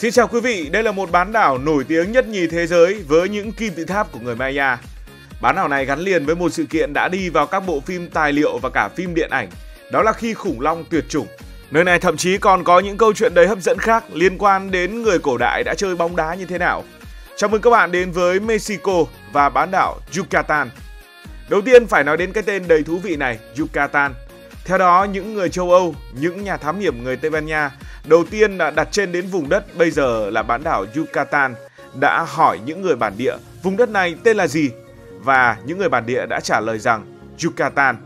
Xin chào quý vị, đây là một bán đảo nổi tiếng nhất nhì thế giới với những kim tự tháp của người Maya. Bán đảo này gắn liền với một sự kiện đã đi vào các bộ phim tài liệu và cả phim điện ảnh, đó là khi khủng long tuyệt chủng. Nơi này thậm chí còn có những câu chuyện đầy hấp dẫn khác liên quan đến người cổ đại đã chơi bóng đá như thế nào. Chào mừng các bạn đến với Mexico và bán đảo Yucatan. Đầu tiên phải nói đến cái tên đầy thú vị này, Yucatan. Theo đó, những người châu Âu, những nhà thám hiểm người Tây Ban Nha đầu tiên là đặt chân đến vùng đất bây giờ là bán đảo Yucatan đã hỏi những người bản địa vùng đất này tên là gì và những người bản địa đã trả lời rằng Yucatan.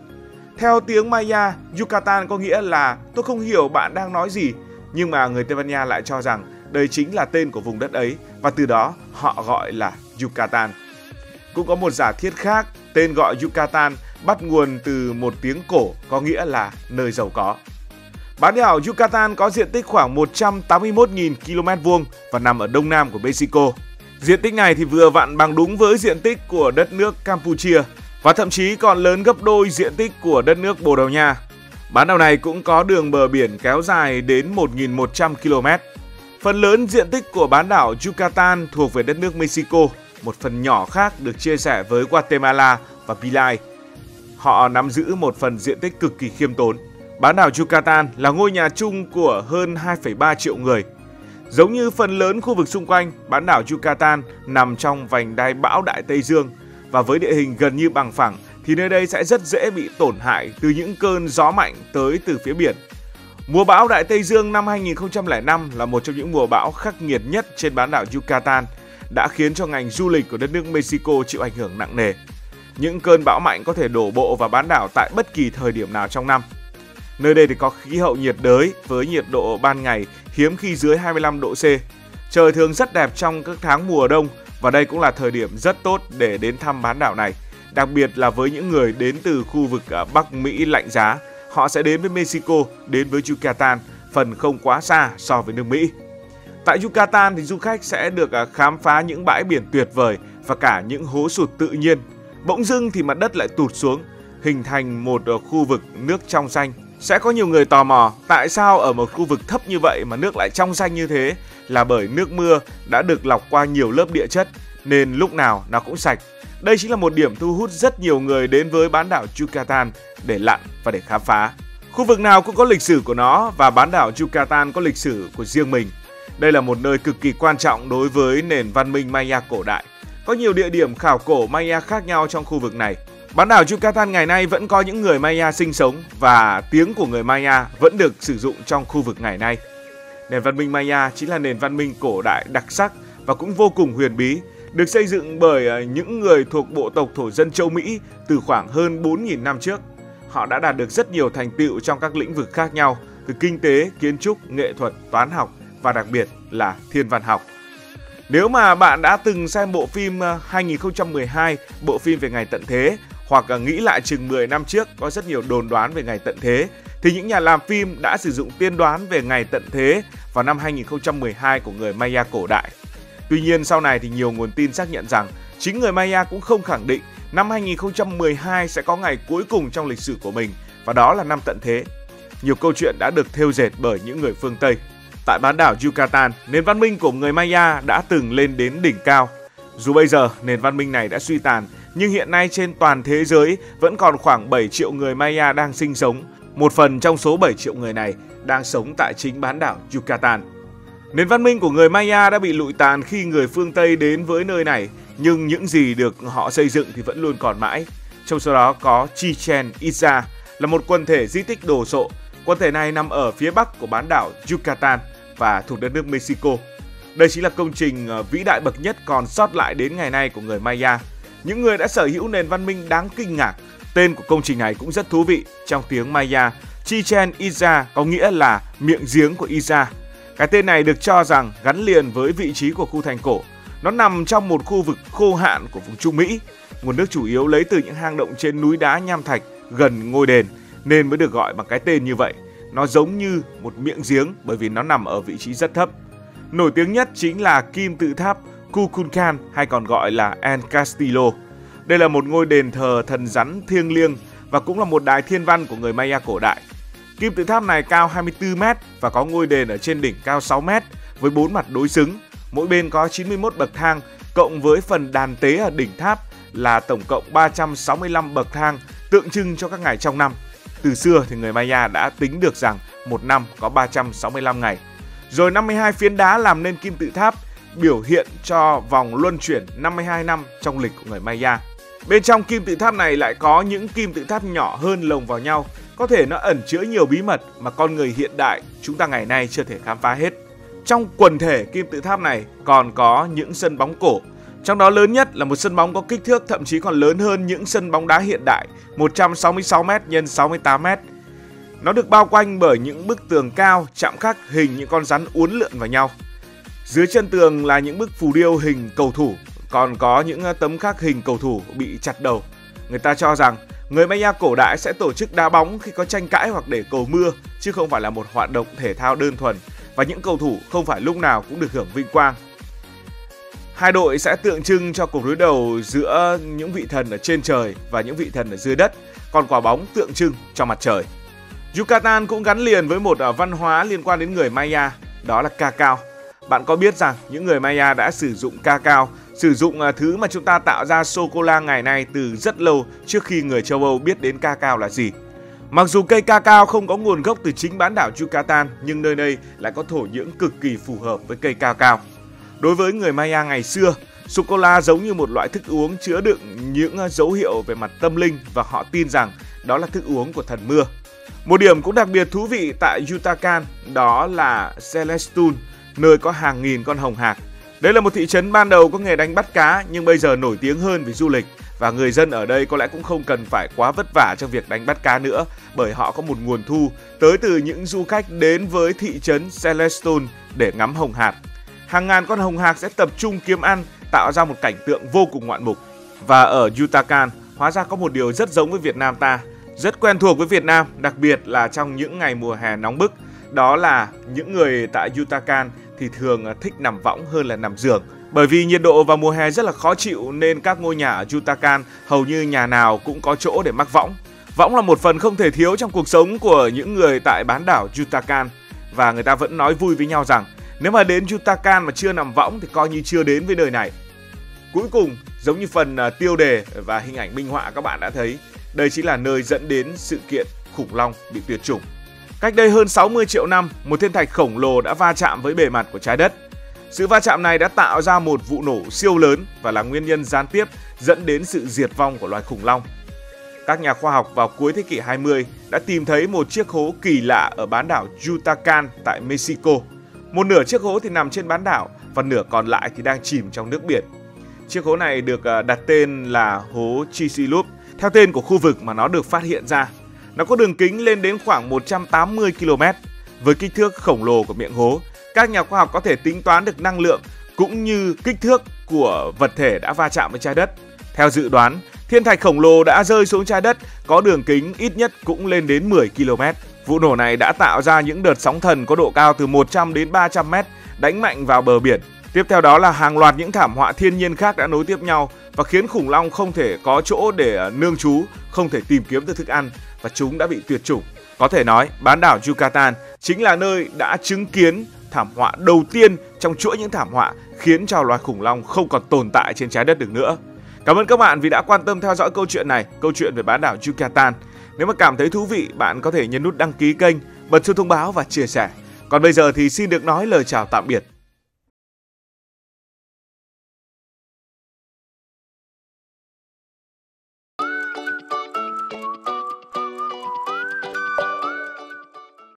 Theo tiếng Maya, Yucatan có nghĩa là tôi không hiểu bạn đang nói gì, nhưng mà người Tây Ban Nha lại cho rằng đây chính là tên của vùng đất ấy và từ đó họ gọi là Yucatan. Cũng có một giả thiết khác, tên gọi Yucatan bắt nguồn từ một tiếng cổ có nghĩa là nơi giàu có. Bán đảo Yucatan có diện tích khoảng 181.000 km vuông và nằm ở đông nam của Mexico. Diện tích này thì vừa vặn bằng đúng với diện tích của đất nước Campuchia và thậm chí còn lớn gấp đôi diện tích của đất nước Bồ Đào Nha. Bán đảo này cũng có đường bờ biển kéo dài đến 1.100 km. Phần lớn diện tích của bán đảo Yucatan thuộc về đất nước Mexico, một phần nhỏ khác được chia sẻ với Guatemala và Pilay. Họ nắm giữ một phần diện tích cực kỳ khiêm tốn. Bán đảo Yucatan là ngôi nhà chung của hơn 2,3 triệu người. Giống như phần lớn khu vực xung quanh, bán đảo Yucatan nằm trong vành đai bão Đại Tây Dương và với địa hình gần như bằng phẳng thì nơi đây sẽ rất dễ bị tổn hại từ những cơn gió mạnh tới từ phía biển. Mùa bão Đại Tây Dương năm 2005 là một trong những mùa bão khắc nghiệt nhất trên bán đảo Yucatan, đã khiến cho ngành du lịch của đất nước Mexico chịu ảnh hưởng nặng nề. Những cơn bão mạnh có thể đổ bộ vào bán đảo tại bất kỳ thời điểm nào trong năm. Nơi đây thì có khí hậu nhiệt đới với nhiệt độ ban ngày hiếm khi dưới 25 độ C. Trời thường rất đẹp trong các tháng mùa đông và đây cũng là thời điểm rất tốt để đến thăm bán đảo này. Đặc biệt là với những người đến từ khu vực à, Bắc Mỹ lạnh giá, họ sẽ đến với Mexico, đến với Yucatan, phần không quá xa so với nước Mỹ. Tại Yucatan thì du khách sẽ được à, khám phá những bãi biển tuyệt vời và cả những hố sụt tự nhiên. Bỗng dưng thì mặt đất lại tụt xuống, hình thành một à, khu vực nước trong xanh sẽ có nhiều người tò mò tại sao ở một khu vực thấp như vậy mà nước lại trong xanh như thế, là bởi nước mưa đã được lọc qua nhiều lớp địa chất, nên lúc nào nó cũng sạch. Đây chính là một điểm thu hút rất nhiều người đến với bán đảo Yucatan để lặn và để khám phá. Khu vực nào cũng có lịch sử của nó và bán đảo Yucatan có lịch sử của riêng mình. Đây là một nơi cực kỳ quan trọng đối với nền văn minh Maya cổ đại. Có nhiều địa điểm khảo cổ Maya khác nhau trong khu vực này Bán đảo Yucatan ngày nay vẫn có những người Maya sinh sống và tiếng của người Maya vẫn được sử dụng trong khu vực ngày nay. Nền văn minh Maya chính là nền văn minh cổ đại đặc sắc và cũng vô cùng huyền bí, được xây dựng bởi ờ, những người thuộc bộ tộc thổ dân châu Mỹ từ khoảng hơn 4.000 năm trước. Họ đã đạt được rất nhiều thành tựu trong các lĩnh vực khác nhau, từ kinh tế, kiến trúc, nghệ thuật, toán học và đặc biệt là thiên văn học. Nếu mà bạn đã từng xem bộ phim ờ, 2012, bộ phim về ngày tận thế hoặc nghĩ lại chừng 10 năm trước có rất nhiều đồn đoán về ngày tận thế thì những nhà làm phim đã sử dụng tiên đoán về ngày tận thế vào năm 2012 của người Maya cổ đại. Tuy nhiên sau này thì nhiều nguồn tin xác nhận rằng chính người Maya cũng không khẳng định năm 2012 sẽ có ngày cuối cùng trong lịch sử của mình và đó là năm tận thế. Nhiều câu chuyện đã được thêu dệt bởi những người phương Tây. Tại bán đảo Yucatan, nền văn minh của người Maya đã từng lên đến đỉnh cao. Dù bây giờ nền văn minh này đã suy tàn nhưng hiện nay trên toàn thế giới vẫn còn khoảng 7 triệu người Maya đang sinh sống. Một phần trong số 7 triệu người này đang sống tại chính bán đảo Yucatan. Nền văn minh của người Maya đã bị lụi tàn khi người phương Tây đến với nơi này, nhưng những gì được họ xây dựng thì vẫn luôn còn mãi. Trong số đó có Chichen Itza là một quần thể di tích đồ sộ. Quần thể này nằm ở phía bắc của bán đảo Yucatan và thuộc đất nước Mexico. Đây chính là công trình ờ, vĩ đại bậc nhất còn sót lại đến ngày nay của người Maya những người đã sở hữu nền văn minh đáng kinh ngạc. Tên của công trình này cũng rất thú vị. Trong tiếng Maya, Chichen Itza có nghĩa là miệng giếng của Itza. Cái tên này được cho rằng gắn liền với vị trí của khu thành cổ. Nó nằm trong một khu vực khô hạn của vùng Trung Mỹ. Nguồn nước chủ yếu lấy từ những hang động trên núi đá nham thạch gần ngôi đền nên mới được gọi bằng cái tên như vậy. Nó giống như một miệng giếng bởi vì nó nằm ở vị trí rất thấp. Nổi tiếng nhất chính là kim tự tháp Kukulkan hay còn gọi là El Castillo. Đây là một ngôi đền thờ thần rắn thiêng liêng và cũng là một đài thiên văn của người Maya cổ đại. Kim tự tháp này cao 24 m và có ngôi đền ở trên đỉnh cao 6 m với bốn mặt đối xứng. Mỗi bên có 91 bậc thang, cộng với phần đàn tế ở đỉnh tháp là tổng cộng 365 bậc thang tượng trưng cho các ngày trong năm. Từ xưa thì người Maya đã tính được rằng một năm có 365 ngày. Rồi 52 phiến đá làm nên kim tự tháp biểu hiện cho vòng luân chuyển 52 năm trong lịch của người Maya. Bên trong kim tự tháp này lại có những kim tự tháp nhỏ hơn lồng vào nhau, có thể nó ẩn chứa nhiều bí mật mà con người hiện đại chúng ta ngày nay chưa thể khám phá hết. Trong quần thể kim tự tháp này còn có những sân bóng cổ, trong đó lớn nhất là một sân bóng có kích thước thậm chí còn lớn hơn những sân bóng đá hiện đại, 166m x 68m. Nó được bao quanh bởi những bức tường cao chạm khắc hình những con rắn uốn lượn vào nhau. Dưới chân tường là những bức phù điêu hình cầu thủ, còn có những ờ, tấm khắc hình cầu thủ bị chặt đầu. Người ta cho rằng người Maya cổ đại sẽ tổ chức đá bóng khi có tranh cãi hoặc để cầu mưa, chứ không phải là một hoạt động thể thao đơn thuần và những cầu thủ không phải lúc nào cũng được hưởng vinh quang. Hai đội sẽ tượng trưng cho cuộc đối đầu giữa những vị thần ở trên trời và những vị thần ở dưới đất, còn quả bóng tượng trưng cho mặt trời. Yucatan cũng gắn liền với một ờ, văn hóa liên quan đến người Maya, đó là cacao. Bạn có biết rằng những người Maya đã sử dụng cacao, sử dụng à, thứ mà chúng ta tạo ra sô-cô-la ngày nay từ rất lâu trước khi người châu Âu biết đến cacao là gì. Mặc dù cây cacao không có nguồn gốc từ chính bán đảo Yucatan, nhưng nơi đây lại có thổ nhưỡng cực kỳ phù hợp với cây cacao. Đối với người Maya ngày xưa, sô-cô-la giống như một loại thức uống chứa đựng những à, dấu hiệu về mặt tâm linh và họ tin rằng đó là thức uống của thần mưa. Một điểm cũng đặc biệt thú vị tại Yucatan đó là Celestun, nơi có hàng nghìn con hồng hạc. Đây là một thị trấn ban đầu có nghề đánh bắt cá nhưng bây giờ nổi tiếng hơn vì du lịch và người dân ở đây có lẽ cũng không cần phải quá vất vả trong việc đánh bắt cá nữa bởi họ có một nguồn thu tới từ những du khách đến với thị trấn Celestone để ngắm hồng hạc. Hàng ngàn con hồng hạc sẽ tập trung kiếm ăn tạo ra một cảnh tượng vô cùng ngoạn mục. Và ở Yutakan, hóa ra có một điều rất giống với Việt Nam ta rất quen thuộc với Việt Nam, đặc biệt là trong những ngày mùa hè nóng bức. Đó là những người tại Yutakan thì thường à, thích nằm võng hơn là nằm giường. Bởi vì nhiệt độ vào mùa hè rất là khó chịu nên các ngôi nhà ở Yutakan hầu như nhà nào cũng có chỗ để mắc võng. Võng là một phần không thể thiếu trong cuộc sống của những người tại bán đảo Yutakan và người ta vẫn nói vui với nhau rằng nếu mà đến Yutakan mà chưa nằm võng thì coi như chưa đến với nơi này. Cuối cùng, giống như phần à, tiêu đề và hình ảnh minh họa các bạn đã thấy, đây chính là nơi dẫn đến sự kiện khủng long bị tuyệt chủng. Cách đây hơn 60 triệu năm, một thiên thạch khổng lồ đã va chạm với bề mặt của trái đất. Sự va chạm này đã tạo ra một vụ nổ siêu lớn và là nguyên nhân gián tiếp dẫn đến sự diệt vong của loài khủng long. Các nhà khoa học vào cuối thế kỷ 20 đã tìm thấy một chiếc hố kỳ lạ ở bán đảo Yucatan tại Mexico. Một nửa chiếc hố thì nằm trên bán đảo và nửa còn lại thì đang chìm trong nước biển. Chiếc hố này được à, đặt tên là hố Chicxulub theo tên của khu vực mà nó được phát hiện ra. Nó có đường kính lên đến khoảng 180 km. Với kích thước khổng lồ của miệng hố, các nhà khoa học có thể tính toán được năng lượng cũng như kích thước của vật thể đã va chạm với trái đất. Theo dự đoán, thiên thạch khổng lồ đã rơi xuống trái đất có đường kính ít nhất cũng lên đến 10 km. Vụ nổ này đã tạo ra những đợt sóng thần có độ cao từ 100 đến 300 mét đánh mạnh vào bờ biển. Tiếp theo đó là hàng loạt những thảm họa thiên nhiên khác đã nối tiếp nhau và khiến khủng long không thể có chỗ để à, nương trú, không thể tìm kiếm được thức ăn và chúng đã bị tuyệt chủng. Có thể nói, bán đảo Yucatan chính là nơi đã chứng kiến thảm họa đầu tiên trong chuỗi những thảm họa khiến cho loài khủng long không còn tồn tại trên trái đất được nữa. Cảm ơn các bạn vì đã quan tâm theo dõi câu chuyện này, câu chuyện về bán đảo Yucatan. Nếu mà cảm thấy thú vị, bạn có thể nhấn nút đăng ký kênh, bật chuông thông báo và chia sẻ. Còn bây giờ thì xin được nói lời chào tạm biệt